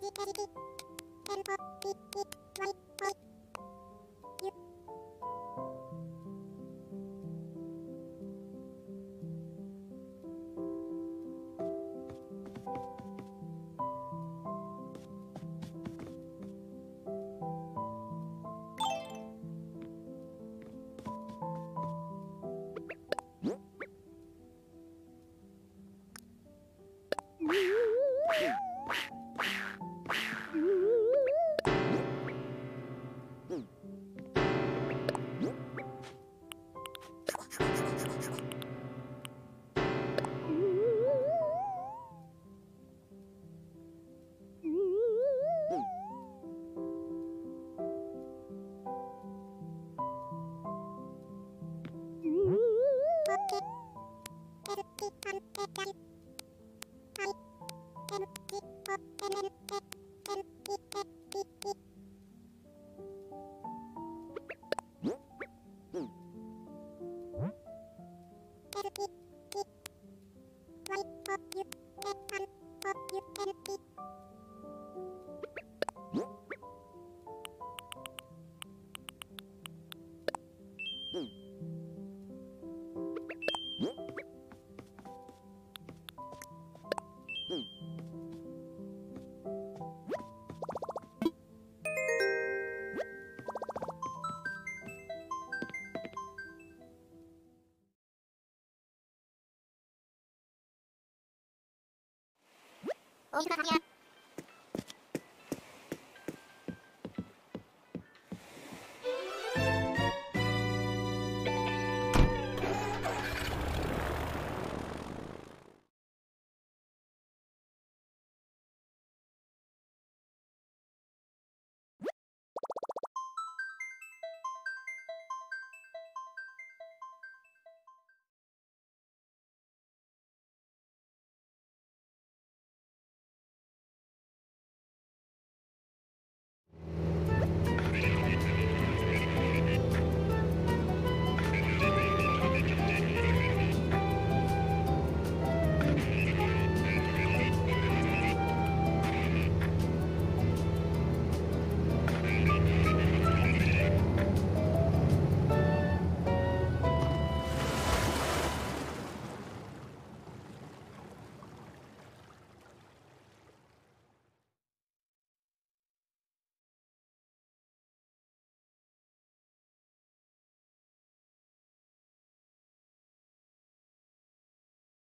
おいしかった